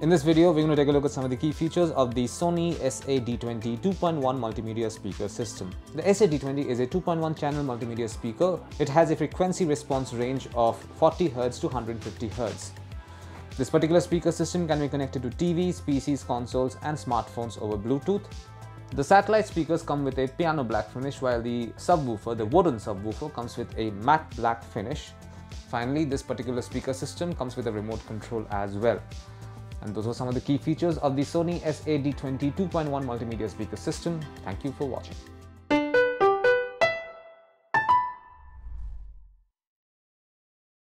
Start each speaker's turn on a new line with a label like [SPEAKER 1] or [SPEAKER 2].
[SPEAKER 1] In this video, we're going to take a look at some of the key features of the Sony SA-D20 2.1 multimedia speaker system. The SA-D20 is a 2.1 channel multimedia speaker. It has a frequency response range of 40 Hz to 150 Hz. This particular speaker system can be connected to TVs, PCs, consoles and smartphones over Bluetooth. The satellite speakers come with a piano black finish while the subwoofer, the wooden subwoofer, comes with a matte black finish. Finally, this particular speaker system comes with a remote control as well. And those are some of the key features of the Sony SA-D20 2.1 multimedia speaker system. Thank you for watching.